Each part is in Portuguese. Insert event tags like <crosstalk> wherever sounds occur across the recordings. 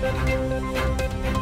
Olá,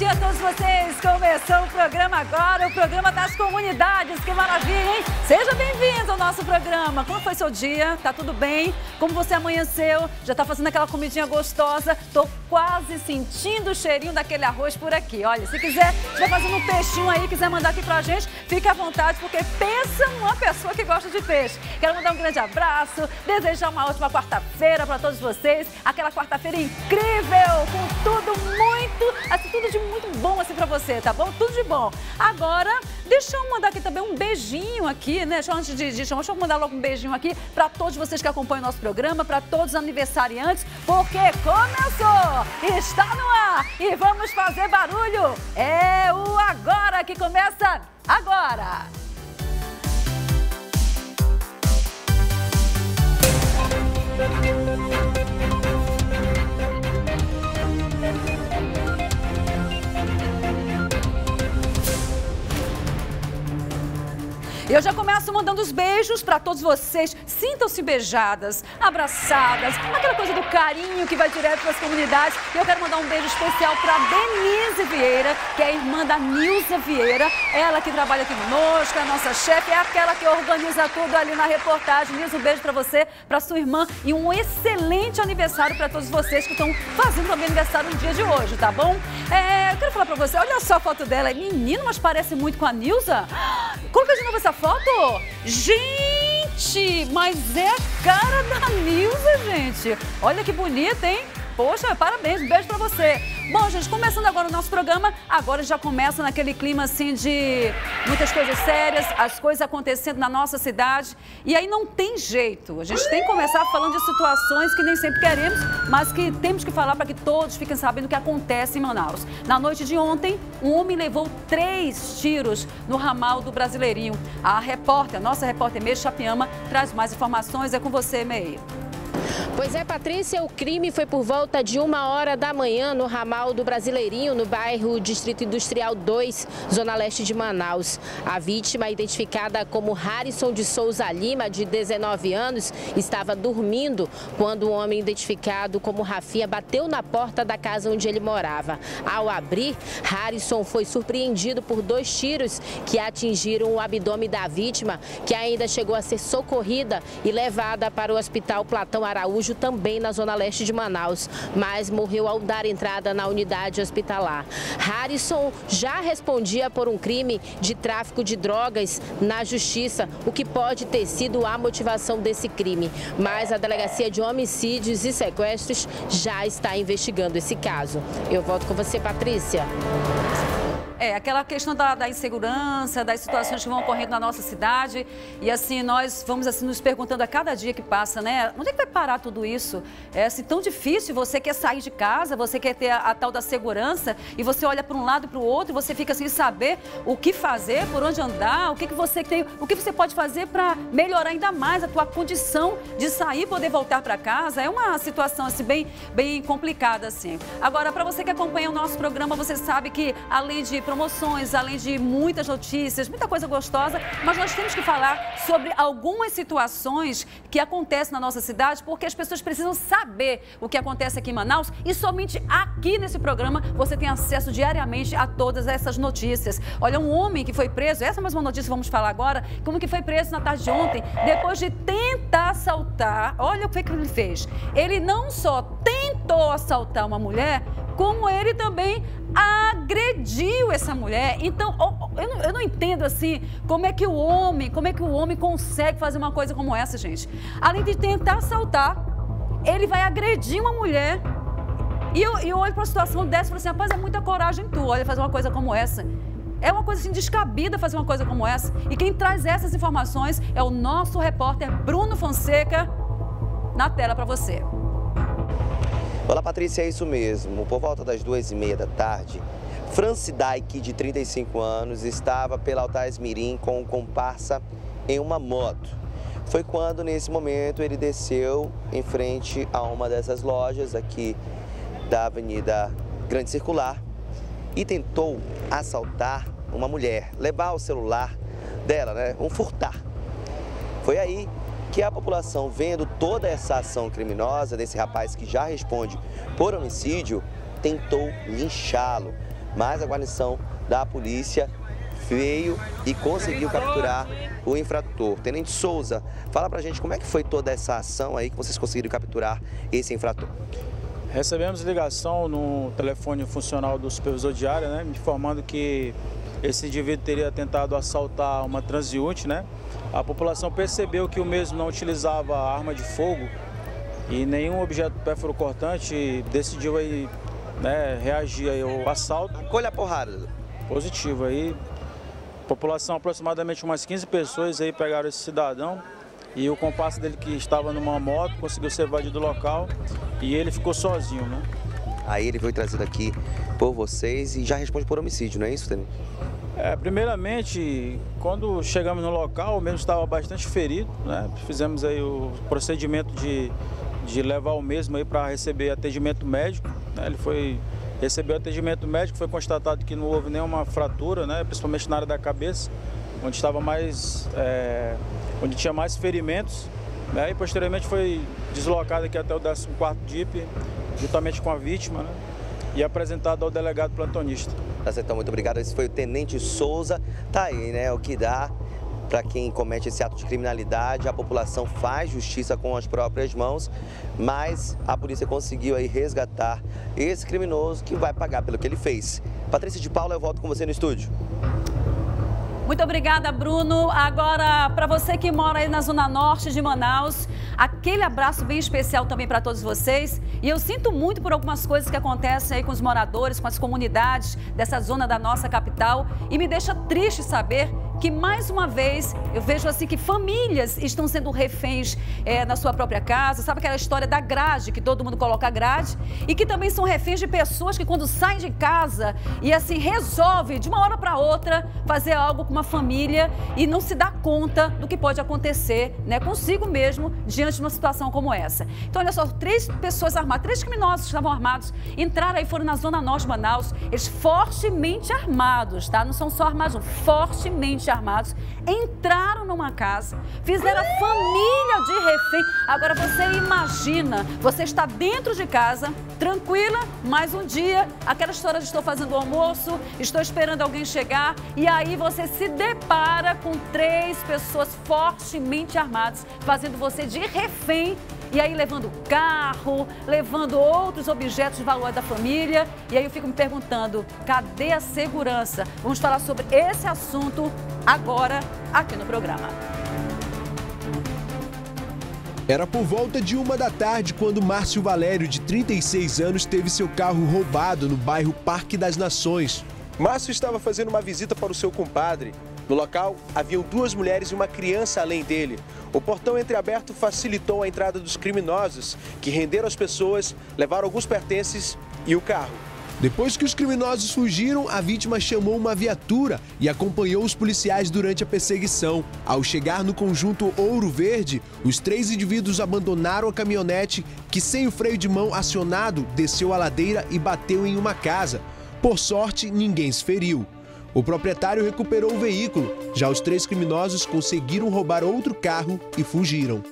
dia a todos vocês. Começou o programa agora, o programa das comunidades. Que maravilha, hein? Seja bem-vindo ao nosso programa. Como foi seu dia? Tá tudo bem? Como você amanheceu? Já tá fazendo aquela comidinha gostosa? Tô quase sentindo o cheirinho daquele arroz por aqui. Olha, se quiser, estiver fazendo um peixinho aí, quiser mandar aqui pra gente, fique à vontade, porque pensa numa pessoa que gosta de peixe. Quero mandar um grande abraço, desejar uma ótima quarta-feira para todos vocês. Aquela quarta-feira incrível, com tudo muito, assim, tudo de muito bom assim para você, tá bom? Tudo de bom. Agora, deixa eu mandar aqui também um beijinho aqui, né? Deixa eu, antes de, chamar, deixa eu mandar logo um beijinho aqui para todos vocês que acompanham o nosso programa, para todos os aniversariantes, porque começou! Está no ar e vamos fazer barulho. É o agora que começa agora. Eu já começo mandando os beijos para todos vocês. Sintam-se beijadas, abraçadas, aquela coisa do carinho que vai direto para as comunidades. E eu quero mandar um beijo especial para Denise Vieira, que é a irmã da Nilza Vieira. Ela que trabalha aqui conosco, é a nossa chefe, é aquela que organiza tudo ali na reportagem. Nilza, um beijo para você, para sua irmã e um excelente aniversário para todos vocês que estão fazendo também aniversário no dia de hoje, tá bom? É, eu quero falar para você, olha só a foto dela. Menino, mas parece muito com a Nilza. Coloca de novo essa foto. Gente, mas é a cara da Nilza, gente. Olha que bonita, hein? Poxa, parabéns, um beijo pra você. Bom, gente, começando agora o nosso programa, agora já começa naquele clima assim de muitas coisas sérias, as coisas acontecendo na nossa cidade. E aí não tem jeito. A gente tem que começar falando de situações que nem sempre queremos, mas que temos que falar para que todos fiquem sabendo o que acontece em Manaus. Na noite de ontem, um homem levou três tiros no ramal do Brasileirinho. A repórter, a nossa repórter Meia Chapiama, traz mais informações. É com você, Meia. Pois é, Patrícia, o crime foi por volta de uma hora da manhã no ramal do Brasileirinho, no bairro Distrito Industrial 2, Zona Leste de Manaus. A vítima, identificada como Harrison de Souza Lima, de 19 anos, estava dormindo quando um homem identificado como Rafinha bateu na porta da casa onde ele morava. Ao abrir, Harrison foi surpreendido por dois tiros que atingiram o abdômen da vítima, que ainda chegou a ser socorrida e levada para o Hospital Platão Araújo, também na zona leste de Manaus, mas morreu ao dar entrada na unidade hospitalar. Harrison já respondia por um crime de tráfico de drogas na justiça, o que pode ter sido a motivação desse crime. Mas a Delegacia de Homicídios e Sequestros já está investigando esse caso. Eu volto com você, Patrícia. É, aquela questão da, da, insegurança, das situações que vão ocorrendo na nossa cidade. E assim, nós vamos assim nos perguntando a cada dia que passa, né? Onde é que vai parar tudo isso? É assim, tão difícil, você quer sair de casa, você quer ter a, a tal da segurança, e você olha para um lado e para o outro, você fica sem saber o que fazer, por onde andar, o que, que você tem, o que você pode fazer para melhorar ainda mais a tua condição de sair e poder voltar para casa. É uma situação assim bem, bem complicada assim. Agora, para você que acompanha o nosso programa, você sabe que além de promoções, além de muitas notícias, muita coisa gostosa, mas nós temos que falar sobre algumas situações que acontecem na nossa cidade, porque as pessoas precisam saber o que acontece aqui em Manaus e somente aqui nesse programa você tem acesso diariamente a todas essas notícias. Olha, um homem que foi preso, essa é mais uma notícia que vamos falar agora, como que foi preso na tarde de ontem, depois de tentar assaltar, olha o que ele fez. Ele não só tentou assaltar uma mulher, como ele também agrediu essa mulher. Então, eu não, eu não, entendo assim como é que o homem, como é que o homem consegue fazer uma coisa como essa, gente. Além de tentar assaltar, ele vai agredir uma mulher. E eu, eu olho para uma situação dessa e falo assim, rapaz, é muita coragem tu, olha, fazer uma coisa como essa. É uma coisa assim descabida fazer uma coisa como essa. E quem traz essas informações é o nosso repórter Bruno Fonseca, na tela para você. Olá, Patrícia, é isso mesmo. Por volta das duas e meia da tarde, Franci Dyke, de 35 anos, estava pela Altais Mirim com um comparsa em uma moto. Foi quando, nesse momento, ele desceu em frente a uma dessas lojas aqui da Avenida Grande Circular e tentou assaltar uma mulher, levar o celular dela, né? Um furtar. Foi aí que a população, vendo toda essa ação criminosa desse rapaz que já responde por homicídio, tentou linchá-lo. Mas a guarnição da polícia veio e conseguiu capturar o infrator. Tenente Souza, fala pra gente como é que foi toda essa ação aí que vocês conseguiram capturar esse infrator. Recebemos ligação no telefone funcional do supervisor de área, né, informando que esse indivíduo teria tentado assaltar uma transeunte, né? A população percebeu que o mesmo não utilizava arma de fogo e nenhum objeto perfuro-cortante decidiu aí, né, reagir ao assalto. Colha a porrada. Positivo aí. População, aproximadamente umas 15 pessoas aí pegaram esse cidadão e o compasso dele que estava numa moto conseguiu ser evadido do local e ele ficou sozinho, né? Aí ele foi trazido aqui por vocês e já responde por homicídio, não é isso, Tenente? É, primeiramente, quando chegamos no local, o mesmo estava bastante ferido, né? Fizemos aí o procedimento de, de levar o mesmo aí para receber atendimento médico. Né? Ele foi recebeu atendimento médico, foi constatado que não houve nenhuma fratura, né? Principalmente na área da cabeça, onde estava mais, é, onde tinha mais ferimentos. Né? E posteriormente foi deslocado aqui até o 14º DIP, juntamente com a vítima, né? E apresentado ao delegado plantonista. Tá certo, então, muito obrigado. Esse foi o Tenente Souza. Tá aí, né? O que dá para quem comete esse ato de criminalidade. A população faz justiça com as próprias mãos, mas a polícia conseguiu aí resgatar esse criminoso que vai pagar pelo que ele fez. Patrícia de Paula, eu volto com você no estúdio. Muito obrigada, Bruno. Agora, para você que mora aí na zona norte de Manaus, aquele abraço bem especial também para todos vocês. E eu sinto muito por algumas coisas que acontecem aí com os moradores, com as comunidades dessa zona da nossa capital. E me deixa triste saber que mais uma vez eu vejo assim que famílias estão sendo reféns é, na sua própria casa. Sabe aquela história da grade, que todo mundo coloca grade? E que também são reféns de pessoas que quando saem de casa e assim resolve de uma hora para outra fazer algo com uma família e não se dá conta do que pode acontecer né, consigo mesmo diante de uma situação como essa. Então olha só, três pessoas armadas, três criminosos estavam armados, entraram e foram na zona norte de Manaus, eles fortemente armados, tá? Não são só armados, fortemente armados, entraram numa casa, fizeram a família de refém. Agora você imagina, você está dentro de casa, tranquila, mais um dia, aquela história de estou fazendo o almoço, estou esperando alguém chegar, e aí você se depara com três pessoas fortemente armadas, fazendo você de refém e aí levando carro, levando outros objetos de valor da família. E aí eu fico me perguntando, cadê a segurança? Vamos falar sobre esse assunto agora aqui no programa. Era por volta de uma da tarde quando Márcio Valério, de 36 anos, teve seu carro roubado no bairro Parque das Nações. Márcio estava fazendo uma visita para o seu compadre. No local, haviam duas mulheres e uma criança além dele. O portão entreaberto facilitou a entrada dos criminosos, que renderam as pessoas, levaram alguns pertences e o carro. Depois que os criminosos fugiram, a vítima chamou uma viatura e acompanhou os policiais durante a perseguição. Ao chegar no conjunto Ouro Verde, os três indivíduos abandonaram a caminhonete, que sem o freio de mão acionado, desceu a ladeira e bateu em uma casa. Por sorte, ninguém se feriu. O proprietário recuperou o veículo, já os três criminosos conseguiram roubar outro carro e fugiram.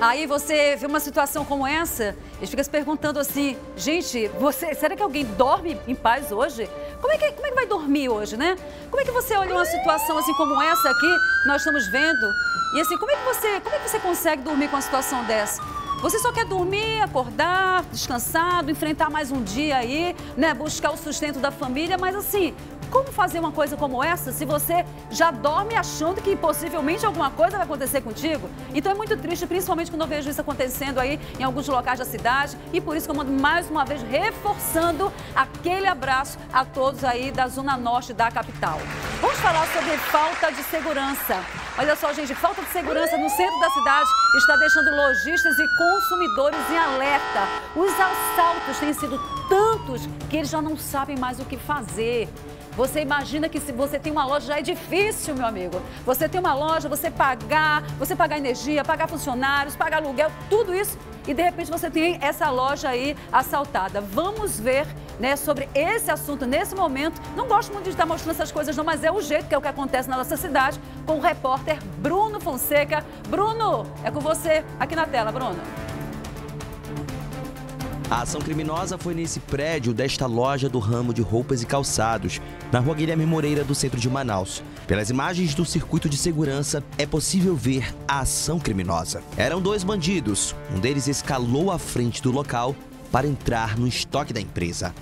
Aí você vê uma situação como essa e fica se perguntando assim, gente, você, será que alguém dorme em paz hoje? Como é, que, como é que vai dormir hoje, né? Como é que você olha uma situação assim como essa aqui, nós estamos vendo, e assim, como é que você, como é que você consegue dormir com uma situação dessa? Você só quer dormir, acordar, descansado, enfrentar mais um dia aí, né? Buscar o sustento da família, mas assim, como fazer uma coisa como essa se você já dorme achando que possivelmente alguma coisa vai acontecer contigo? Então é muito triste, principalmente quando eu vejo isso acontecendo aí em alguns locais da cidade. E por isso que eu mando mais uma vez reforçando aquele abraço a todos aí da zona norte da capital. Vamos falar sobre falta de segurança. Olha só, gente, falta de segurança no centro da cidade está deixando lojistas e consumidores em alerta. Os assaltos têm sido tantos que eles já não sabem mais o que fazer. Você imagina que se você tem uma loja já é difícil, meu amigo. Você tem uma loja, você pagar, você pagar energia, pagar funcionários, pagar aluguel, tudo isso e de repente você tem essa loja aí assaltada. Vamos ver né, sobre esse assunto nesse momento. Não gosto muito de estar mostrando essas coisas não, mas é o jeito que é o que acontece na nossa cidade com o repórter Bruno Fonseca. Bruno, é com você aqui na tela, Bruno. A ação criminosa foi nesse prédio desta loja do ramo de roupas e calçados, na rua Guilherme Moreira, do centro de Manaus. Pelas imagens do circuito de segurança, é possível ver a ação criminosa. Eram dois bandidos, um deles escalou à frente do local para entrar no estoque da empresa.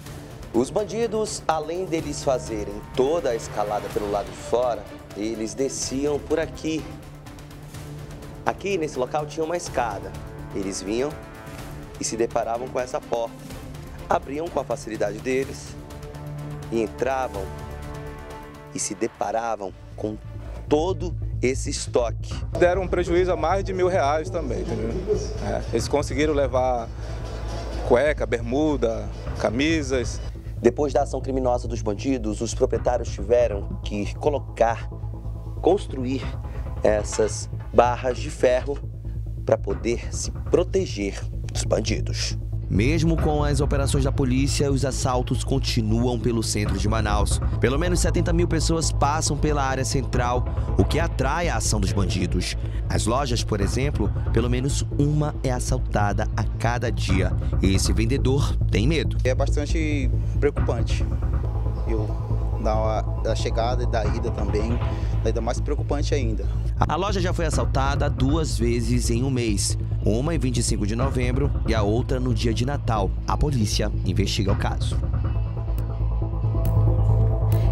Os bandidos, além deles fazerem toda a escalada pelo lado de fora, eles desciam por aqui. Aqui nesse local tinha uma escada. Eles vinham e se deparavam com essa porta. Abriam com a facilidade deles e entravam e se deparavam com todo esse estoque. Deram um prejuízo a mais de mil reais também, entendeu? É, eles conseguiram levar cueca, bermuda, camisas. Depois da ação criminosa dos bandidos, os proprietários tiveram que colocar, construir essas barras de ferro para poder se proteger dos bandidos. Mesmo com as operações da polícia, os assaltos continuam pelo centro de Manaus. Pelo menos 70 mil pessoas passam pela área central, o que atrai a ação dos bandidos. As lojas, por exemplo, pelo menos uma é assaltada a cada dia. Esse vendedor tem medo. É bastante preocupante. Eu, da chegada e da ida também, ainda mais preocupante ainda. A loja já foi assaltada duas vezes em um mês. Uma em 25 de novembro e a outra no dia de Natal. A polícia investiga o caso.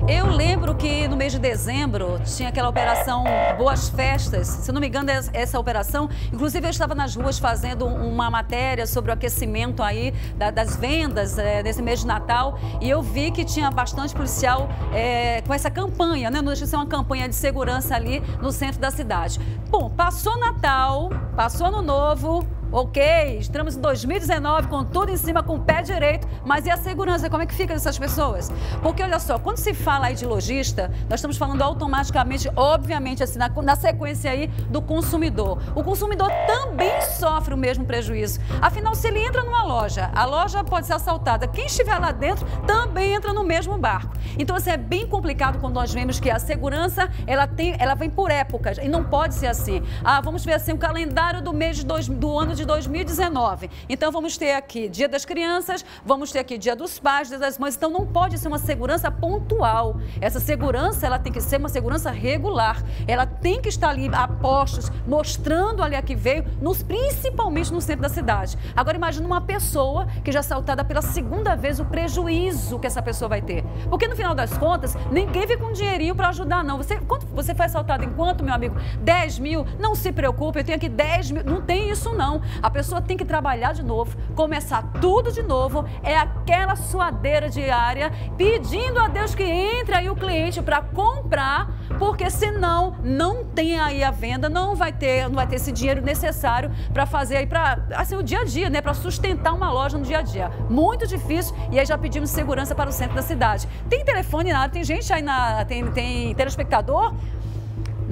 Eu lembro que no mês de dezembro tinha aquela operação Boas Festas. Se não me engano, essa operação. Inclusive, eu estava nas ruas fazendo uma matéria sobre o aquecimento aí das vendas é, nesse mês de Natal. E eu vi que tinha bastante policial é, com essa campanha, né? De ser uma campanha de segurança ali no centro da cidade. Bom, passou Natal, passou Ano Novo, Ok, estamos em 2019 com tudo em cima, com o pé direito, mas e a segurança? Como é que fica dessas pessoas? Porque olha só, quando se fala aí de lojista, nós estamos falando automaticamente, obviamente, assim, na, na sequência aí do consumidor. O consumidor também sofre o mesmo prejuízo. Afinal, se ele entra numa loja, a loja pode ser assaltada, quem estiver lá dentro também entra no mesmo barco. Então, assim, é bem complicado quando nós vemos que a segurança, ela, tem, ela vem por épocas e não pode ser assim. Ah, vamos ver assim, o calendário do mês de dois, do ano de de 2019. Então vamos ter aqui Dia das Crianças, vamos ter aqui Dia dos Pais, Dia das Mães. Então não pode ser uma segurança pontual. Essa segurança ela tem que ser uma segurança regular. Ela tem que estar ali a postos, mostrando ali a que veio, nos, principalmente no centro da cidade. Agora imagine uma pessoa que já é assaltada pela segunda vez o prejuízo que essa pessoa vai ter. Porque no final das contas, ninguém vem com um dinheirinho para ajudar, não. Você, quanto você foi assaltado em quanto, meu amigo? 10 mil? Não se preocupe, eu tenho aqui 10 mil. Não tem isso, não. A pessoa tem que trabalhar de novo, começar tudo de novo. É aquela suadeira diária, pedindo a Deus que entre aí o cliente para comprar, porque senão não tem aí a venda, não vai ter, não vai ter esse dinheiro necessário para fazer aí para assim o dia a dia, né, para sustentar uma loja no dia a dia. Muito difícil e aí já pedimos segurança para o centro da cidade. Tem telefone nada, tem gente aí na tem tem telespectador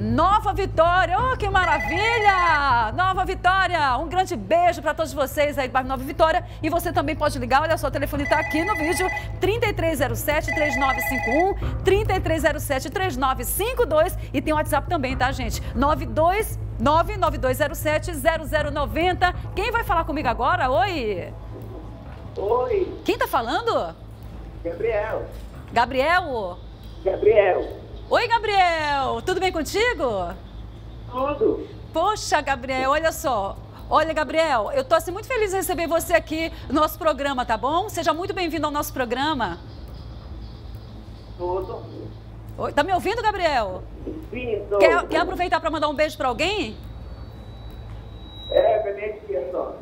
Nova Vitória, oh que maravilha! Nova Vitória, um grande beijo para todos vocês aí do Nova Vitória. E você também pode ligar, olha só, o telefone está aqui no vídeo, 3307-3951, 3307-3952 e tem o WhatsApp também, tá gente? 92 99207-0090. Quem vai falar comigo agora? Oi! Oi! Quem tá falando? Gabriel. Gabriel? Gabriel. Oi, Gabriel! Tudo bem contigo? Tudo. Poxa, Gabriel, olha só. Olha, Gabriel, eu tô assim, muito feliz de receber você aqui no nosso programa, tá bom? Seja muito bem-vindo ao nosso programa. Tudo. Oi, tá me ouvindo, Gabriel? Sim, tô. Quer, quer aproveitar para mandar um beijo para alguém? É, Benedito, só.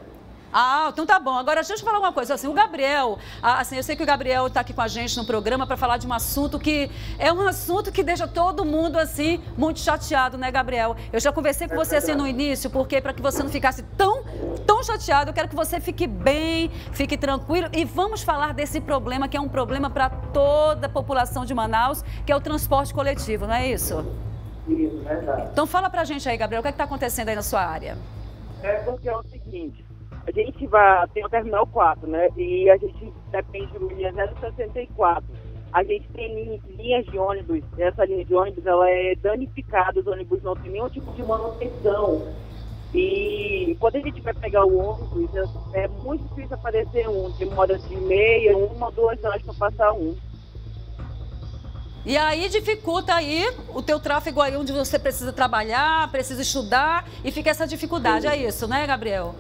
Ah, então tá bom. Agora, deixa eu te falar uma coisa. Assim, o Gabriel, assim, eu sei que o Gabriel está aqui com a gente no programa para falar de um assunto que é um assunto que deixa todo mundo, assim, muito chateado, né, Gabriel? Eu já conversei com você, assim, no início, porque para que você não ficasse tão, tão chateado, eu quero que você fique bem, fique tranquilo e vamos falar desse problema que é um problema para toda a população de Manaus, que é o transporte coletivo, não é isso? Isso, verdade. Então fala pra gente aí, Gabriel, o que é está acontecendo aí na sua área? É porque é o seguinte, A gente vai, tem o terminal 4, né? E a gente depende do linha 064. A gente tem linhas de ônibus, essa linha de ônibus ela é danificada, os ônibus não tem nenhum tipo de manutenção. E quando a gente vai pegar o ônibus, é, é muito difícil aparecer um, demora de meia, uma, duas horas para passar um. E aí dificulta aí o teu tráfego aí onde você precisa trabalhar, precisa estudar e fica essa dificuldade, Sim. é isso, né, Gabriel?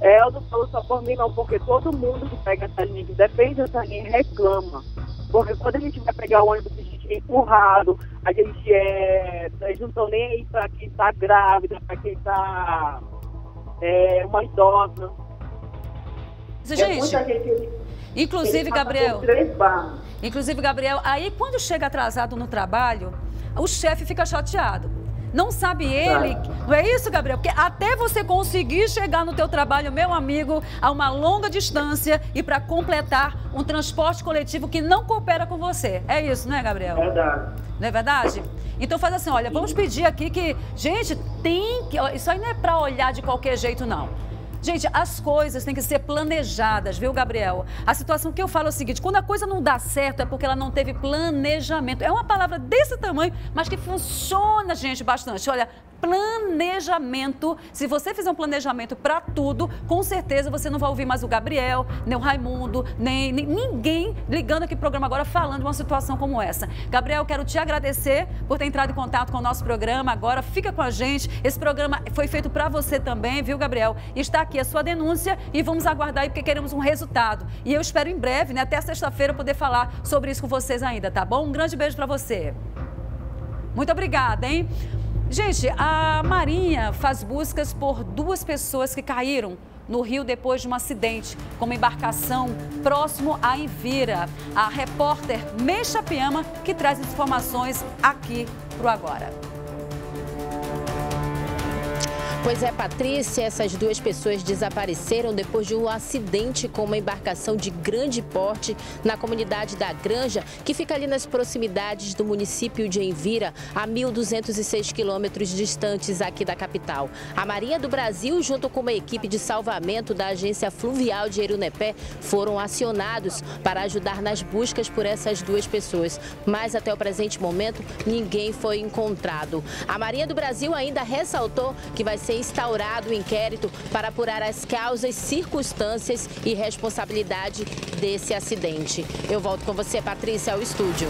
É, eu não falo só por mim não, porque todo mundo que pega essa linha, que depende dessa linha, reclama. Porque quando a gente vai pegar o ônibus, a gente é empurrado, a gente é. Eles não estão nem aí para quem está grávida, para quem está é, uma idosa. É gente, inclusive, Gabriel. Inclusive, Gabriel, aí quando chega atrasado no trabalho, o chefe fica chateado. Não sabe ele, não é isso, Gabriel? Porque até você conseguir chegar no teu trabalho, meu amigo, a uma longa distância e para completar um transporte coletivo que não coopera com você. É isso, não é, Gabriel? Verdade. Não é verdade? Então faz assim, olha, vamos pedir aqui que, gente, tem que, isso aí não é para olhar de qualquer jeito não. Gente, as coisas têm que ser planejadas, viu, Gabriel? A situação que eu falo é o seguinte: quando a coisa não dá certo é porque ela não teve planejamento. É uma palavra desse tamanho, mas que funciona, gente, bastante. Olha, planejamento. Se você fizer um planejamento para tudo, com certeza você não vai ouvir mais o Gabriel, nem o Raimundo, nem, nem ninguém ligando aqui pro programa agora falando de uma situação como essa. Gabriel, quero te agradecer por ter entrado em contato com o nosso programa. Agora fica com a gente. Esse programa foi feito para você também, viu, Gabriel? Está aqui a sua denúncia e vamos aguardar aí porque queremos um resultado. E eu espero em breve, né, até sexta-feira poder falar sobre isso com vocês ainda, tá bom? Um grande beijo para você. Muito obrigada, hein? Gente, a Marinha faz buscas por duas pessoas que caíram no rio depois de um acidente com uma embarcação próximo a Envira. A repórter Meixa Piama que traz informações aqui para o Agora. Pois é, Patrícia, essas duas pessoas desapareceram depois de um acidente com uma embarcação de grande porte na comunidade da Granja, que fica ali nas proximidades do município de Envira, a 1.206 quilômetros distantes aqui da capital. A Marinha do Brasil, junto com uma equipe de salvamento da Agência Fluvial de Erunepé, foram acionados para ajudar nas buscas por essas duas pessoas. Mas até o presente momento, ninguém foi encontrado. A Marinha do Brasil ainda ressaltou que vai ser instaurado o um inquérito para apurar as causas, circunstâncias e responsabilidade desse acidente. Eu volto com você, Patrícia, ao estúdio.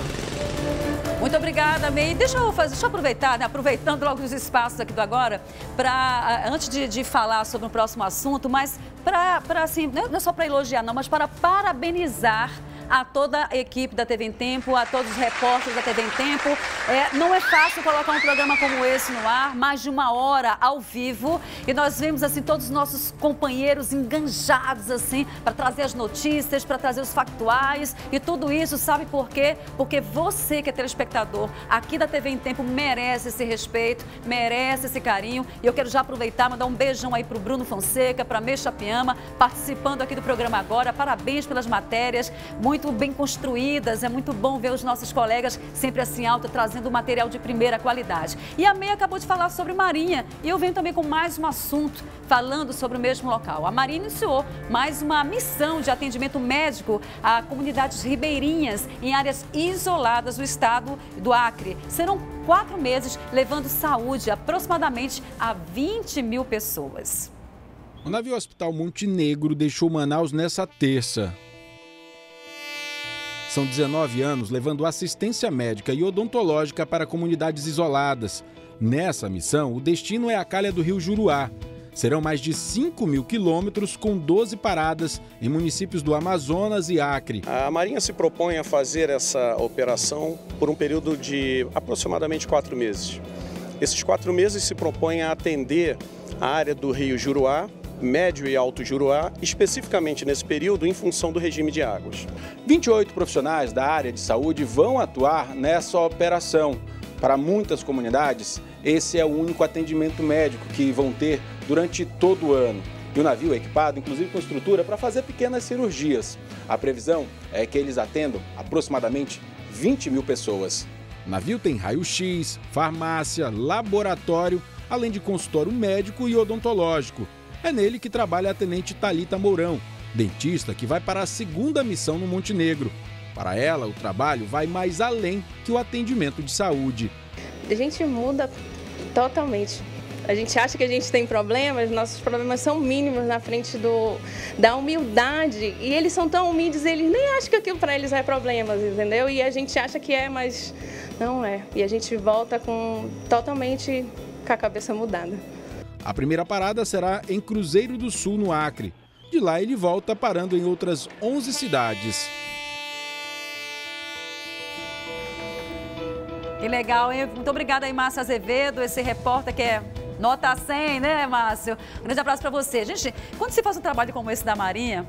Muito obrigada, May. Deixa eu, fazer, deixa eu aproveitar, né? aproveitando logo os espaços aqui do agora, para antes de, de, falar sobre o próximo assunto, mas para, assim, não é só para elogiar, não, mas para parabenizar a toda a equipe da TV em Tempo, a todos os repórteres da TV em Tempo. É, não é fácil colocar um programa como esse no ar, mais de uma hora ao vivo. E nós vemos assim todos os nossos companheiros enganjados assim para trazer as notícias, para trazer os factuais e tudo isso, sabe por quê? Porque você que é telespectador aqui da TV em Tempo merece esse respeito, merece esse carinho. E eu quero já aproveitar, mandar um beijão aí para o Bruno Fonseca, para Mecha Piama, participando aqui do programa agora. Parabéns pelas matérias. Muito muito bem construídas. É muito bom ver os nossos colegas sempre assim alto, trazendo material de primeira qualidade. E a Meia acabou de falar sobre Marinha e eu venho também com mais um assunto falando sobre o mesmo local. A Marinha iniciou mais uma missão de atendimento médico a comunidades ribeirinhas em áreas isoladas do estado do Acre. Serão quatro meses levando saúde aproximadamente a 20 mil pessoas. O navio Hospital Montenegro deixou Manaus nessa terça. São 19 anos levando assistência médica e odontológica para comunidades isoladas. Nessa missão, o destino é a calha do rio Juruá. Serão mais de 5 mil quilômetros com 12 paradas em municípios do Amazonas e Acre. A Marinha se propõe a fazer essa operação por um período de aproximadamente quatro meses. Esses quatro meses se propõem a atender a área do rio Juruá, médio e alto Juruá, especificamente nesse período em função do regime de águas. 28 profissionais da área de saúde vão atuar nessa operação. Para muitas comunidades, esse é o único atendimento médico que vão ter durante todo o ano. E o navio é equipado, inclusive, com estrutura para fazer pequenas cirurgias. A previsão é que eles atendam aproximadamente 20 mil pessoas. O navio tem raio-x, farmácia, laboratório, além de consultório médico e odontológico. É nele que trabalha a tenente Talita Mourão, dentista que vai para a segunda missão no Montenegro. Para ela, o trabalho vai mais além que o atendimento de saúde. A gente muda totalmente. A gente acha que a gente tem problemas, nossos problemas são mínimos na frente do, da humildade. E eles são tão humildes, eles nem acham que aquilo para eles é problemas, entendeu? E a gente acha que é, mas não é. E a gente volta com totalmente com a cabeça mudada. A primeira parada será em Cruzeiro do Sul, no Acre. De lá ele volta parando em outras 11 cidades. Que legal, hein? Muito obrigada aí, Márcio Azevedo, esse repórter que é nota 100, né, Márcio? Um grande abraço para você. Gente, quando se faz um trabalho como esse da Marinha,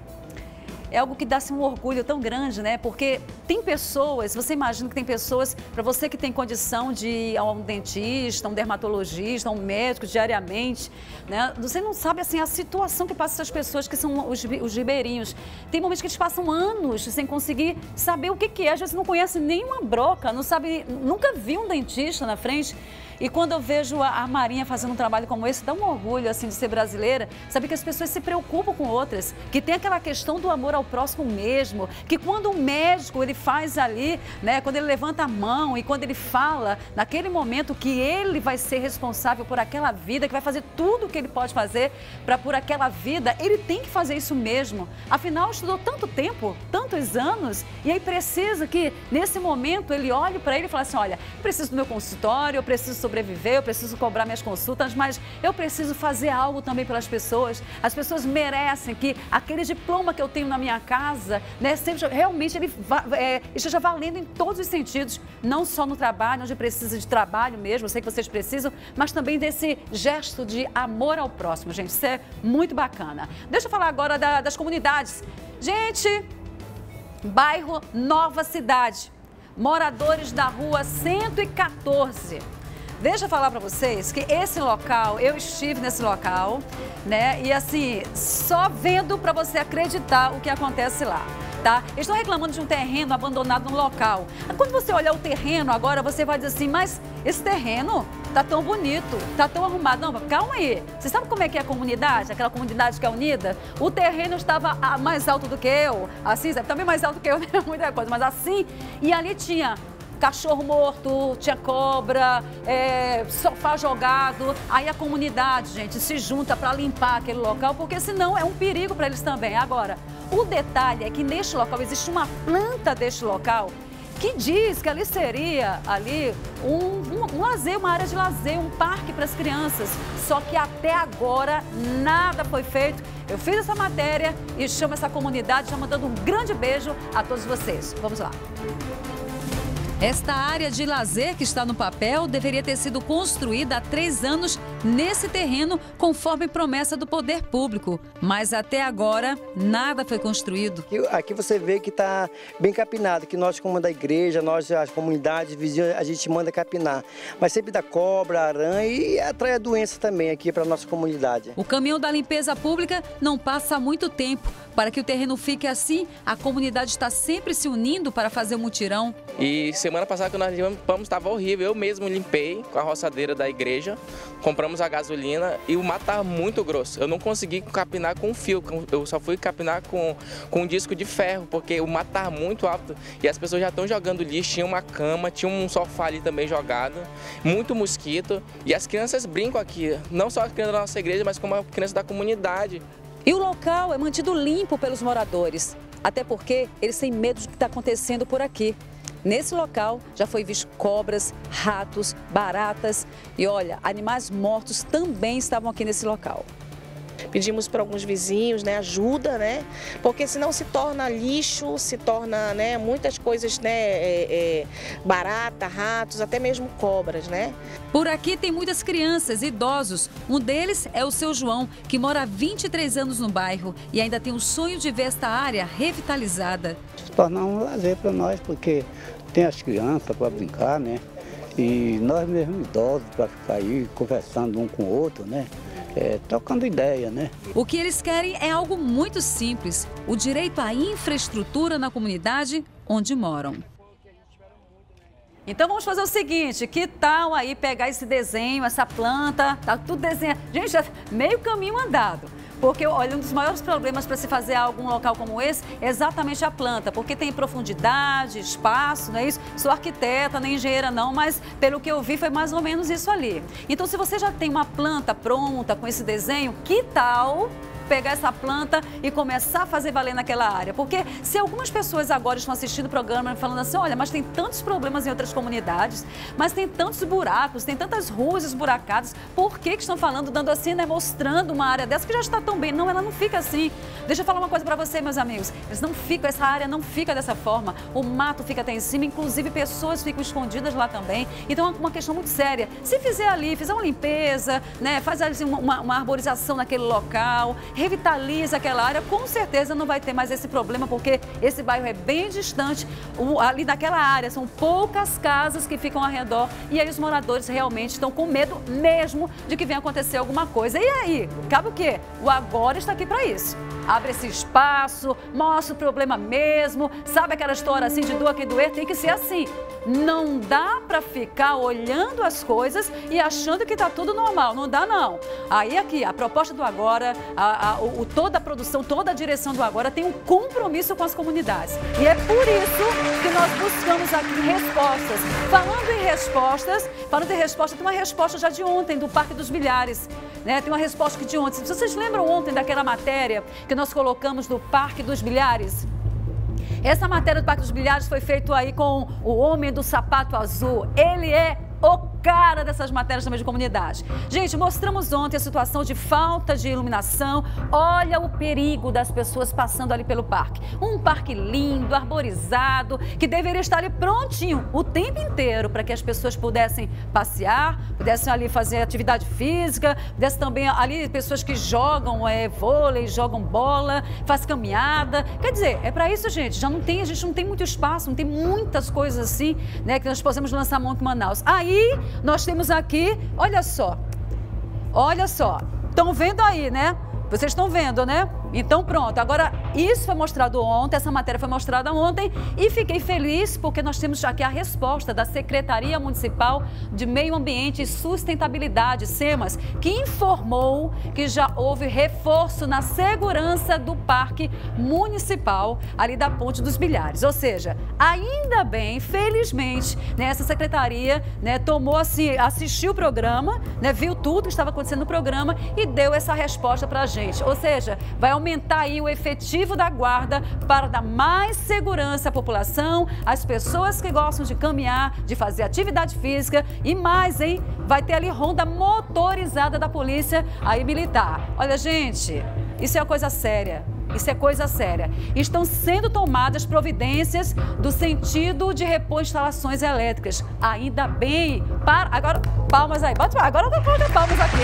é algo que dá-se um orgulho tão grande, né? Porque tem pessoas, você imagina que tem pessoas, para você que tem condição de ir a um dentista, um dermatologista, um médico diariamente, né? Você não sabe, assim, a situação que passa essas pessoas que são os, os ribeirinhos. Tem momentos que eles passam anos sem conseguir saber o que, que é. Às vezes não conhece nenhuma broca, não sabe, nunca viu um dentista na frente. E quando eu vejo a, a Marinha fazendo um trabalho como esse, dá um orgulho assim de ser brasileira, saber que as pessoas se preocupam com outras, que tem aquela questão do amor ao próximo mesmo, que quando um médico ele faz ali, né, quando ele levanta a mão e quando ele fala, naquele momento que ele vai ser responsável por aquela vida, que vai fazer tudo o que ele pode fazer para por aquela vida, ele tem que fazer isso mesmo. Afinal, estudou tanto tempo, tantos anos, e aí precisa que nesse momento ele olhe para ele e fale assim: olha, preciso do meu consultório, eu preciso sobreviver, eu preciso cobrar minhas consultas, mas eu preciso fazer algo também pelas pessoas. As pessoas merecem que aquele diploma que eu tenho na minha casa, né, seja, realmente ele é, esteja valendo em todos os sentidos, não só no trabalho, onde precisa de trabalho mesmo, eu sei que vocês precisam, mas também desse gesto de amor ao próximo, gente. Isso é muito bacana. Deixa eu falar agora da, das comunidades. Gente, bairro Nova Cidade, moradores da rua 114 Deixa eu falar para vocês que esse local, eu estive nesse local, né? E assim, só vendo para você acreditar o que acontece lá. Tá? Eles estão reclamando de um terreno abandonado no local. Quando você olhar o terreno agora, você vai dizer assim, mas esse terreno tá tão bonito, tá tão arrumado. Não, calma aí. Você sabe como é que é a comunidade? Aquela comunidade que é unida? O terreno estava ah, mais alto do que eu, assim, também mais alto que eu, <laughs> muita coisa, mas assim. E ali tinha cachorro morto, tinha cobra, é, sofá jogado. Aí a comunidade, gente, se junta para limpar aquele local, porque senão é um perigo para eles também. Agora, o detalhe é que neste local existe uma planta deste local que diz que ali seria ali um, um, um, lazer, uma área de lazer, um parque para as crianças. Só que até agora nada foi feito. Eu fiz essa matéria e chamo essa comunidade já mandando um grande beijo a todos vocês. Vamos lá. Esta área de lazer que está no papel deveria ter sido construída há três anos nesse terreno, conforme promessa do poder público. Mas até agora, nada foi construído. Aqui você vê que está bem capinado, que nós, como da igreja, nós, as comunidades vizinhas, a gente manda capinar. Mas sempre dá cobra, aranha e atrai a doença também aqui para a nossa comunidade. O caminhão da limpeza pública não passa há muito tempo. Para que o terreno fique assim, a comunidade está sempre se unindo para fazer o mutirão. E semana passada que nós limpamos estava horrível. Eu mesmo limpei com a roçadeira da igreja, compramos a gasolina e o mato estava muito grosso. Eu não consegui capinar com fio, eu só fui capinar com, com um disco de ferro, porque o mato estava muito alto e as pessoas já estão jogando lixo. Tinha uma cama, tinha um sofá ali também jogado, muito mosquito. E as crianças brincam aqui, não só as crianças da nossa igreja, mas como as crianças da comunidade. E o local é mantido limpo pelos moradores, até porque eles têm medo do que está acontecendo por aqui. Nesse local já foi visto cobras, ratos, baratas e olha, animais mortos também estavam aqui nesse local. Pedimos para alguns vizinhos né, ajuda, né? Porque senão se torna lixo, se torna né, muitas coisas, né, é, é, barata, ratos, até mesmo cobras, né? Por aqui tem muitas crianças, idosos. Um deles é o seu João, que mora há 23 anos no bairro e ainda tem o sonho de ver esta área revitalizada. Se tornar um lazer para nós, porque tem as crianças para brincar, né? E nós mesmos idosos para ficar aí conversando um com o outro, né? É, trocando ideia, né? O que eles querem é algo muito simples: o direito à infraestrutura na comunidade onde moram. Então vamos fazer o seguinte, que tal aí pegar esse desenho, essa planta, tá tudo desenhado. Gente, já meio caminho andado. Porque, olha, um dos maiores problemas para se fazer algo em um local como esse é exatamente a planta, porque tem profundidade, espaço, não é isso? Sou arquiteta, nem engenheira não, mas pelo que eu vi foi mais ou menos isso ali. Então, se você já tem uma planta pronta com esse desenho, que tal pegar essa planta e começar a fazer valer naquela área. Porque se algumas pessoas agora estão assistindo o programa falando assim, olha, mas tem tantos problemas em outras comunidades, mas tem tantos buracos, tem tantas ruas esburacadas, por que, que estão falando, dando assim, né, mostrando uma área dessa que já está tão bem? Não, ela não fica assim. Deixa eu falar uma coisa para você, meus amigos. Eles não ficam, essa área não fica dessa forma. O mato fica até em cima, inclusive pessoas ficam escondidas lá também. Então é uma questão muito séria. Se fizer ali, fizer uma limpeza, né, faz assim, uma, uma arborização naquele local, revitaliza aquela área, com certeza não vai ter mais esse problema, porque esse bairro é bem distante, ali daquela área, são poucas casas que ficam ao redor e aí os moradores realmente estão com medo mesmo de que venha acontecer alguma coisa. E aí, cabe o quê? O agora está aqui para isso. Abre esse espaço, mostra o problema mesmo, sabe aquela história assim de doa que doer? Tem que ser assim. Não dá para ficar olhando as coisas e achando que está tudo normal. Não dá, não. Aí aqui, a proposta do Agora, a, a, o, toda a produção, toda a direção do Agora tem um compromisso com as comunidades. E é por isso que nós buscamos aqui respostas. Falando em respostas, falando em resposta, tem uma resposta já de ontem do Parque dos Milhares. Né? Tem uma resposta que de ontem. Vocês lembram ontem daquela matéria que nós colocamos do Parque dos Milhares? Essa matéria do Parque dos Bilhares foi feita aí com o homem do sapato azul. Ele é o cara dessas matérias também de comunidade. Gente, mostramos ontem a situação de falta de iluminação. Olha o perigo das pessoas passando ali pelo parque. Um parque lindo, arborizado, que deveria estar ali prontinho o tempo inteiro para que as pessoas pudessem passear, pudessem ali fazer atividade física, pudessem também ali pessoas que jogam é, vôlei, jogam bola, faz caminhada. Quer dizer, é para isso, gente. Já não tem, a gente não tem muito espaço, não tem muitas coisas assim, né, que nós possamos lançar mão em Manaus. Aí nós temos aqui, olha só, olha só, estão vendo aí, né? Vocês estão vendo, né? Então pronto, agora isso foi mostrado ontem, essa matéria foi mostrada ontem e fiquei feliz porque nós temos aqui a resposta da Secretaria Municipal de Meio Ambiente e Sustentabilidade, SEMAS, que informou que já houve reforço na segurança do Parque Municipal ali da Ponte dos Bilhares. Ou seja, ainda bem, felizmente, né, essa secretaria né, tomou assim, assistiu o programa, né, viu tudo que estava acontecendo no programa e deu essa resposta para a gente. Ou seja, vai aumentar aí o efetivo da guarda para dar mais segurança à população, às pessoas que gostam de caminhar, de fazer atividade física e mais, hein? Vai ter ali ronda motorizada da polícia aí militar. Olha, gente, isso é uma coisa séria. Isso é coisa séria. Estão sendo tomadas providências do sentido de repor instalações elétricas. Ainda bem. Para, agora, palmas aí. Agora eu vou colocar palmas aqui.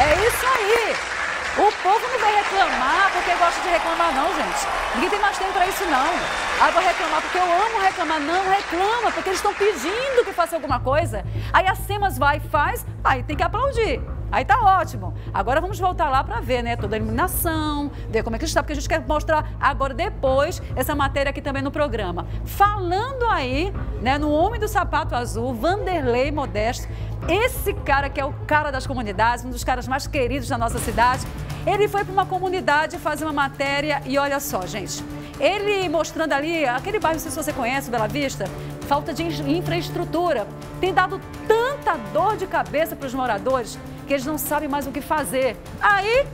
É isso aí. O povo não vai reclamar porque gosta de reclamar, não, gente. Ninguém tem mais tempo para isso, não. Ah, vou reclamar porque eu amo reclamar. Não, reclama, porque eles estão pedindo que faça alguma coisa. Aí a SEMAS vai faz, aí tem que aplaudir. Aí tá ótimo. Agora vamos voltar lá para ver, né? Toda a iluminação, ver como é que está, porque a gente quer mostrar agora depois essa matéria aqui também no programa. Falando aí, né, no Homem do Sapato Azul, Vanderlei Modesto, esse cara que é o cara das comunidades, um dos caras mais queridos da nossa cidade, ele foi para uma comunidade fazer uma matéria e olha só, gente. Ele mostrando ali, aquele bairro, não sei se você conhece, Bela Vista, falta de infraestrutura. Tem dado tanta dor de cabeça para os moradores que eles não sabem mais o que fazer. Aí,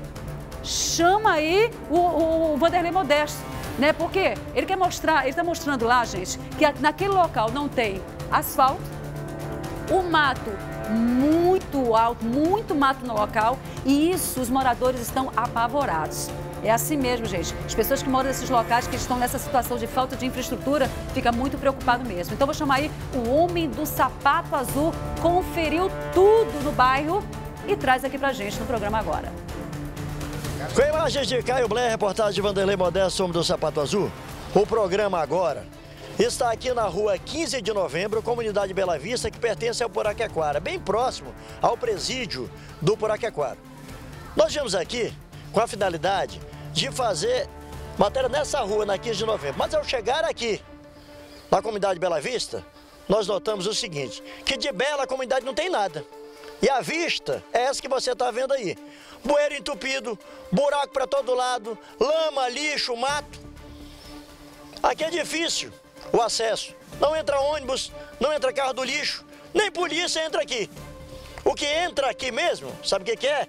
chama aí o, o, o Vanderlei Modesto, né? Porque ele quer mostrar, ele está mostrando lá, gente, que naquele local não tem asfalto, o mato muito alto, muito mato no local e isso os moradores estão apavorados. É assim mesmo, gente. As pessoas que moram nesses locais, que estão nessa situação de falta de infraestrutura, fica muito preocupado mesmo. Então vou chamar aí o homem do sapato azul, conferiu tudo no bairro e traz aqui pra gente no programa agora. Com imagens de Caio Blair, reportagem de Vanderlei Modesto, homem do sapato azul, o programa agora está aqui na rua 15 de novembro, comunidade Bela Vista, que pertence ao Poraquequara, bem próximo ao presídio do Poraquequara. Nós viemos aqui com a finalidade de fazer matéria nessa rua, na 15 de novembro. Mas ao chegar aqui, na comunidade Bela Vista, nós notamos o seguinte, que de bela a comunidade não tem nada. E a vista é essa que você está vendo aí. Bueiro entupido, buraco para todo lado, lama, lixo, mato. Aqui é difícil o acesso. Não entra ônibus, não entra carro do lixo, nem polícia entra aqui. O que entra aqui mesmo, sabe o que, que é?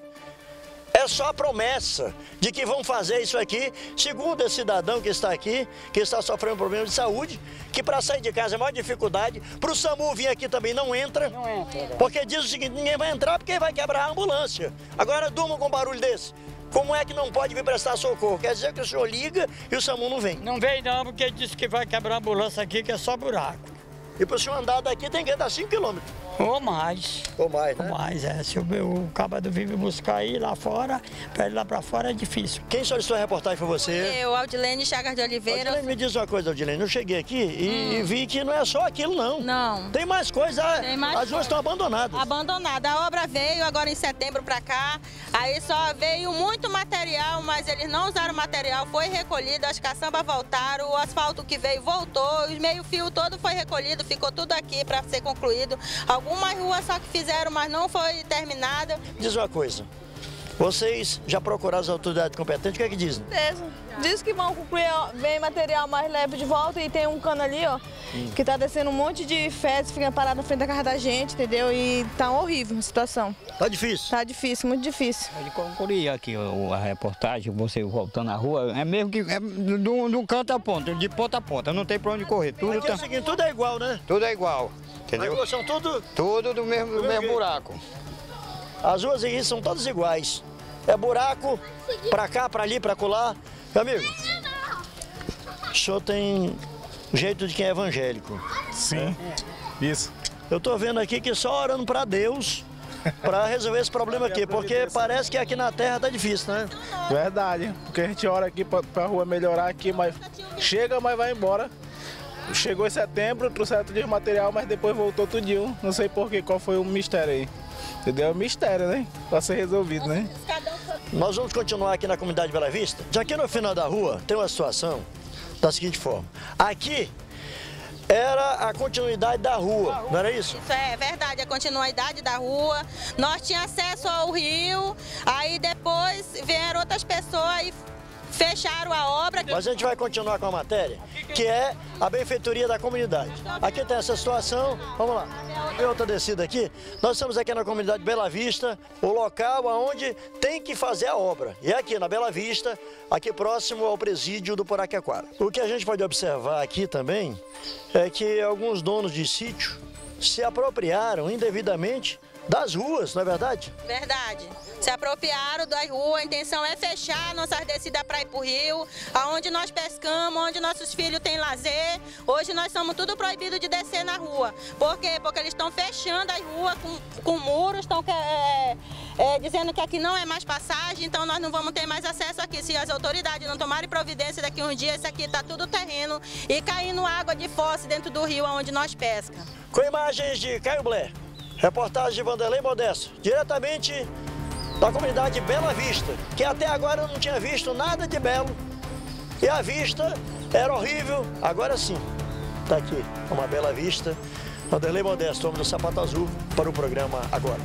É só a promessa de que vão fazer isso aqui, segundo esse cidadão que está aqui, que está sofrendo problemas de saúde, que para sair de casa é maior dificuldade, para o SAMU vir aqui também não entra, não entra, porque diz o seguinte, ninguém vai entrar porque vai quebrar a ambulância. Agora durma com um barulho desse. Como é que não pode vir prestar socorro? Quer dizer que o senhor liga e o SAMU não vem. Não vem não, porque disse que vai quebrar a ambulância aqui, que é só buraco. E para o senhor andar daqui tem que andar 5 quilômetros. Ou mais. Ou mais, né? Ou mais, é. Se o, o cabado vive buscar aí lá fora, para ir lá para fora é difícil. Quem solicitou a reportagem foi você? Eu, Aldilene Chagas de Oliveira. Aldilene, me diz uma coisa, Aldilene. Eu cheguei aqui e, Hum. vi que não é só aquilo, não. Não. Tem mais coisa. Tem mais As ruas estão abandonadas. Abandonada. A obra veio agora em setembro para cá. Aí só veio muito material, mas eles não usaram o material. Foi recolhido, as caçambas voltaram, o asfalto que veio voltou, os meio-fio todo foi recolhido, ficou tudo aqui para ser concluído. Algumas ruas só que fizeram, mas não foi terminada. Diz uma coisa. Vocês já procuraram as autoridades competentes? O que é que dizem? Certeza. Diz que vão concluir, ó, vem material mais leve de volta e tem um cano ali, ó, que tá descendo um monte de fezes, fica parado na frente da casa da gente, entendeu? E tá horrível a situação. Tá difícil? Tá difícil, muito difícil. De concluir aqui a reportagem, você voltando na rua, é mesmo que é de um de um canto a ponta, de ponta a ponta, não tem pra onde correr. Tudo, Aqui é tá, o seguinte, tudo é igual, né? tudo é igual, As entendeu? ruas são tudo... Tudo do mesmo, do Do mesmo mesmo buraco. As ruas aqui são todas iguais. É buraco, pra cá, pra ali, pra colar. Meu amigo, o senhor tem jeito de quem é evangélico. Sim, isso. Eu tô vendo aqui que só orando pra Deus pra resolver esse problema aqui, porque parece que aqui na terra tá difícil, né? Verdade, porque a gente ora aqui pra, pra rua melhorar aqui, mas chega, mas vai embora. Chegou em setembro, trouxeram tudo de material, mas depois voltou tudinho. Não sei porquê, qual foi o mistério aí. Entendeu? É um mistério, né? Pra ser resolvido, né? Nós vamos continuar aqui na comunidade Bela Vista. Já aqui no final da rua tem uma situação da seguinte forma. Aqui era a continuidade da rua, não era isso? Isso é verdade, a continuidade da rua. Nós tínhamos acesso ao rio, aí depois vieram outras pessoas e fecharam a obra. Mas a gente vai continuar com a matéria, que é a benfeitoria da comunidade. Aqui tem essa situação, vamos lá. Tem outra descida aqui. Nós estamos aqui na comunidade Bela Vista, o local onde tem que fazer a obra. E é aqui na Bela Vista, aqui próximo ao presídio do Poraquequara. O que a gente pode observar aqui também é que alguns donos de sítio se apropriaram indevidamente das ruas, não é verdade? Verdade. Se apropriaram das ruas, a intenção é fechar nossas descidas para ir para o rio, aonde nós pescamos, onde nossos filhos têm lazer. Hoje nós somos tudo proibidos de descer na rua. Por quê? Porque eles estão fechando as ruas com, com muros, estão é, é, dizendo que aqui não é mais passagem, então nós não vamos ter mais acesso aqui. Se as autoridades não tomarem providência daqui a uns dias, isso aqui está tudo terreno e caindo água de fosse dentro do rio onde nós pescamos. Com imagens de Caio Blair, reportagem de Vanderlei Modesto, diretamente da comunidade Bela Vista, que até agora eu não tinha visto nada de belo. E a vista era horrível, agora sim. Tá aqui, uma bela vista. Vanderlei Modesto, homem do sapato azul, para o programa Agora.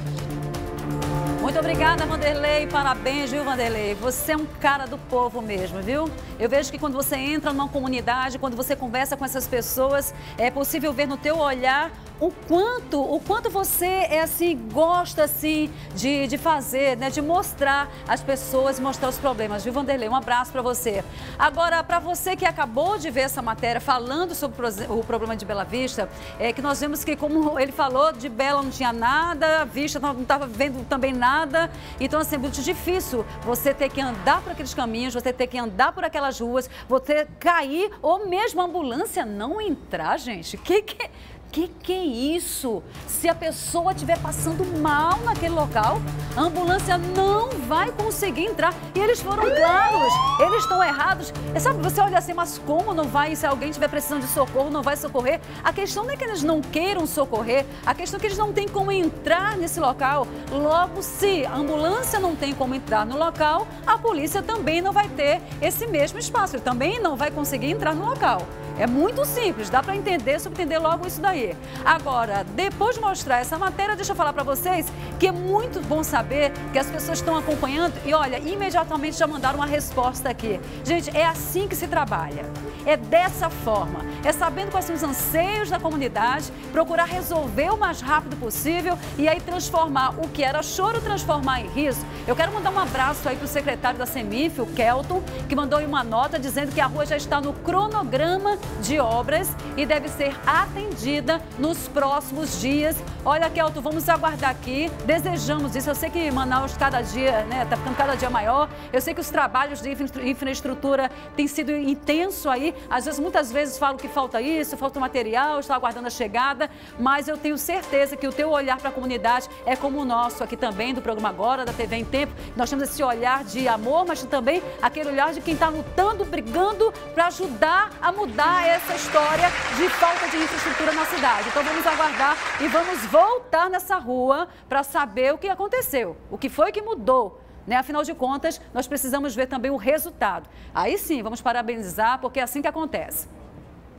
Muito obrigada, Vanderlei. Parabéns, viu, Vanderlei? Você é um cara do povo mesmo, viu? Eu vejo que quando você entra numa comunidade, quando você conversa com essas pessoas, é possível ver no teu olhar o quanto, o quanto você é assim, gosta assim de, de fazer, né? De mostrar às pessoas, mostrar os problemas, viu, Vanderlei? Um abraço para você. Agora, para você que acabou de ver essa matéria falando sobre o problema de Bela Vista, é que nós vemos que, como ele falou, de Bela não tinha nada, Vista não estava vendo também nada. Então, assim, é muito difícil você ter que andar por aqueles caminhos, você ter que andar por aquelas ruas, você cair ou mesmo a ambulância não entrar, gente. Que que que que é isso? Se a pessoa estiver passando mal naquele local, a ambulância não vai conseguir entrar. E eles foram claros, eles estão errados. E sabe, você olha assim, mas como não vai? Se alguém estiver precisando de socorro, não vai socorrer? A questão não é que eles não queiram socorrer, a questão é que eles não têm como entrar nesse local. Logo, se a ambulância não tem como entrar no local, a polícia também não vai ter esse mesmo espaço, também não vai conseguir entrar no local. É muito simples, dá para entender, subentender logo isso daí. Agora, depois de mostrar essa matéria, deixa eu falar para vocês que é muito bom saber que as pessoas estão acompanhando e olha, imediatamente já mandaram uma resposta aqui. Gente, é assim que se trabalha. É dessa forma. É sabendo quais são os anseios da comunidade, procurar resolver o mais rápido possível e aí transformar o que era choro, transformar em riso. Eu quero mandar um abraço aí para o secretário da Semif, o Kelton, que mandou uma nota dizendo que a rua já está no cronograma de obras e deve ser atendida nos próximos dias. Olha, Kelton, vamos aguardar aqui. Desejamos isso. Eu sei que Manaus cada dia, né, tá ficando cada dia maior. Eu sei que os trabalhos de infraestrutura têm sido intenso aí. Às vezes, muitas vezes falo que falta isso, falta material, estou aguardando a chegada, mas eu tenho certeza que o teu olhar para a comunidade é como o nosso aqui também do programa Agora, da TV em Tempo. Nós temos esse olhar de amor, mas também aquele olhar de quem está lutando, brigando para ajudar a mudar essa história de falta de infraestrutura na cidade. Então vamos aguardar e vamos voltar nessa rua para saber o que aconteceu, o que foi que mudou. Né? Afinal de contas, nós precisamos ver também o resultado. Aí sim, vamos parabenizar, porque é assim que acontece.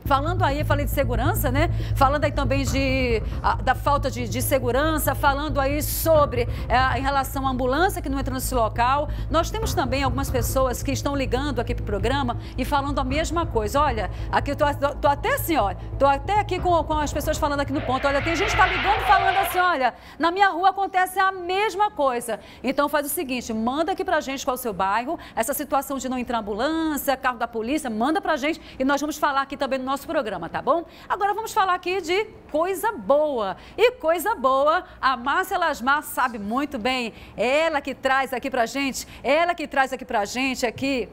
Falando aí, falei de segurança, né? Falando aí também de, a, da falta de, de, segurança, falando aí sobre é, em relação à ambulância que não entra nesse local. Nós temos também algumas pessoas que estão ligando aqui para o programa e falando a mesma coisa. Olha, aqui eu tô, tô até assim, olha, tô até aqui com, com as pessoas falando aqui no ponto. Olha, tem gente que está ligando falando assim, olha, na minha rua acontece a mesma coisa. Então faz o seguinte, manda aqui pra gente qual é o seu bairro, essa situação de não entrar ambulância, carro da polícia, manda pra gente e nós vamos falar aqui também no nosso nosso programa, tá bom? Agora vamos falar aqui de coisa boa. E coisa boa, a Márcia Lasmar sabe muito bem. Ela que traz aqui pra gente, ela que traz aqui pra gente aqui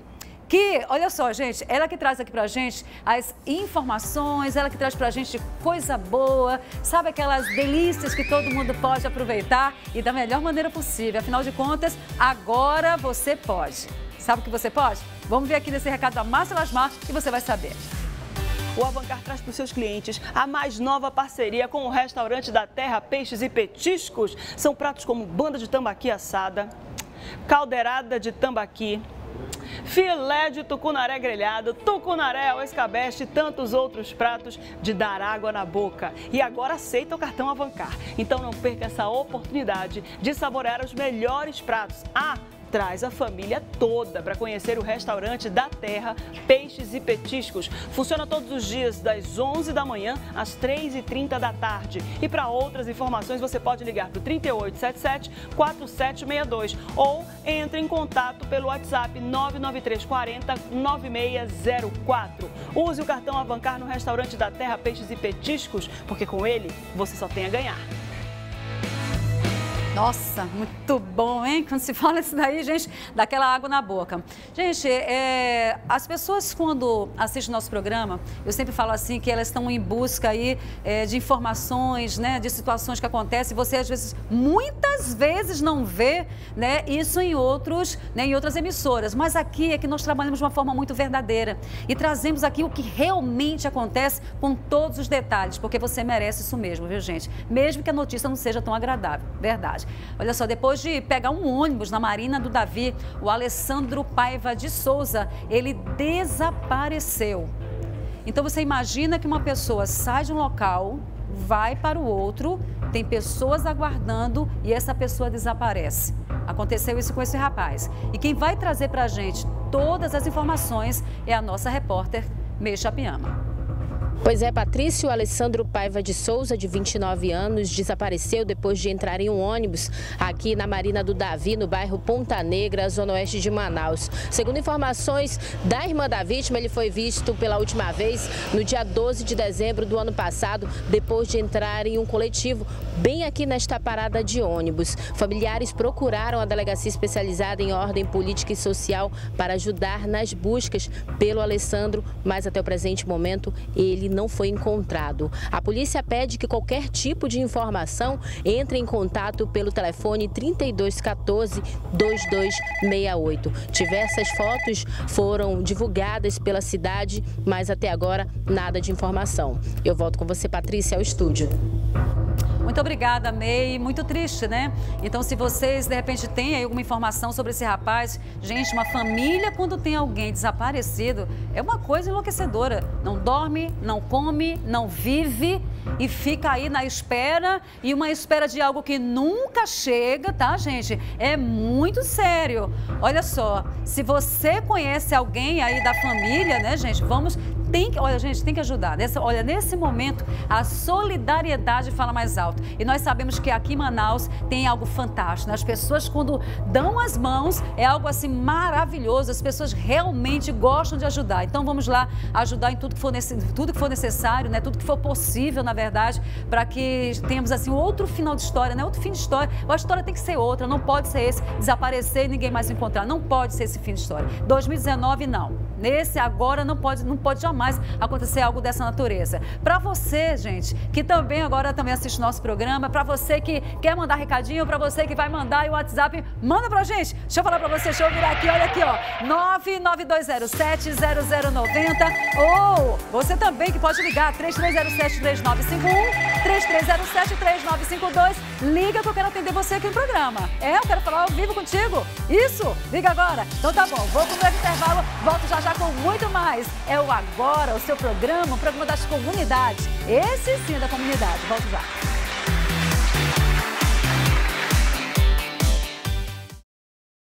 que, olha só, gente, ela que traz aqui pra gente as informações, ela que traz pra gente coisa boa, sabe aquelas delícias que todo mundo pode aproveitar e da melhor maneira possível. Afinal de contas, agora você pode. Sabe o que você pode? Vamos ver aqui nesse recado da Márcia Lasmar e você vai saber. O Avancar traz para os seus clientes a mais nova parceria com o restaurante da Terra Peixes e Petiscos. São pratos como banda de tambaqui assada, caldeirada de tambaqui, filé de tucunaré grelhado, tucunaré ao escabeche e tantos outros pratos de dar água na boca. E agora aceita o cartão Avancar. Então não perca essa oportunidade de saborear os melhores pratos. Ah, traz a família toda para conhecer o restaurante da Terra Peixes e Petiscos. Funciona todos os dias das 11 da manhã às 3h30 da tarde. E para outras informações você pode ligar para o 3877 4762 ou entre em contato pelo WhatsApp 99340 9604. Use o cartão Avancar no restaurante da Terra Peixes e Petiscos, porque com ele você só tem a ganhar. Nossa, muito bom, hein? Quando se <laughs> fala isso daí, gente, dá aquela água na boca. Gente, é, as pessoas quando assistem nosso programa, eu sempre falo assim que elas estão em busca aí é, de informações, né, de situações que acontecem. Você às vezes, muitas vezes não vê, né, isso em outros, né, em outras emissoras. Mas aqui é que nós trabalhamos de uma forma muito verdadeira e trazemos aqui o que realmente acontece com todos os detalhes, porque você merece isso mesmo, viu, gente? Mesmo que a notícia não seja tão agradável, verdade. Olha só, depois de pegar um ônibus na Marina do Davi, o Alessandro Paiva de Souza, ele desapareceu. Então você imagina que uma pessoa sai de um local, vai para o outro, tem pessoas aguardando e essa pessoa desaparece. Aconteceu isso com esse rapaz. E quem vai trazer para a gente todas as informações é a nossa repórter Meixa Piama. Pois é, Patrício Alessandro Paiva de Souza, de 29 anos, desapareceu depois de entrar em um ônibus aqui na Marina do Davi, no bairro Ponta Negra, zona oeste de Manaus. Segundo informações da irmã da vítima, ele foi visto pela última vez no dia 12 de dezembro do ano passado, depois de entrar em um coletivo bem aqui nesta parada de ônibus. Familiares procuraram a delegacia especializada em ordem política e social para ajudar nas buscas pelo Alessandro, mas até o presente momento ele não foi encontrado. A polícia pede que qualquer tipo de informação entre em contato pelo telefone 3214 2268. Diversas fotos foram divulgadas pela cidade, mas até agora nada de informação. Eu volto com você, Patrícia, ao estúdio. Muito obrigada, May. Muito triste, né? Então, se vocês, de repente, têm alguma informação sobre esse rapaz, gente, uma família, quando tem alguém desaparecido, é uma coisa enlouquecedora. Não dorme, não come, não vive e fica aí na espera e uma espera de algo que nunca chega, tá, gente? É muito sério. Olha só, se você conhece alguém aí da família, né, gente, vamos tem que, olha, gente, tem que ajudar. Nessa, olha, nesse momento, a solidariedade fala mais alto. E nós sabemos que aqui em Manaus tem algo fantástico. Né? As pessoas, quando dão as mãos, é algo assim maravilhoso. As pessoas realmente gostam de ajudar. Então vamos lá ajudar em tudo que for, tudo que for necessário, né? tudo que for possível, na verdade, para que tenhamos assim outro final de história, né? outro fim de história. A história tem que ser outra, não pode ser esse, desaparecer e ninguém mais encontrar. Não pode ser esse fim de história. 2019, não. Nesse agora não pode, não pode jamais mais acontecer algo dessa natureza. Para você, gente, que também agora também assiste nosso programa, para você que quer mandar recadinho, para você que vai mandar o WhatsApp, manda pra gente. Deixa eu falar para você, deixa eu virar aqui, olha aqui, ó, 992070090 ou você também que pode ligar 3307-3951, 3307-3952. Liga que eu quero atender você aqui no programa. É, eu quero falar ao vivo contigo. Isso, liga agora. Então tá bom, vou pro breve intervalo, volto já já com muito mais. É o Agora agora o seu programa, o programa das comunidades. Esse sim é da comunidade. Volto já.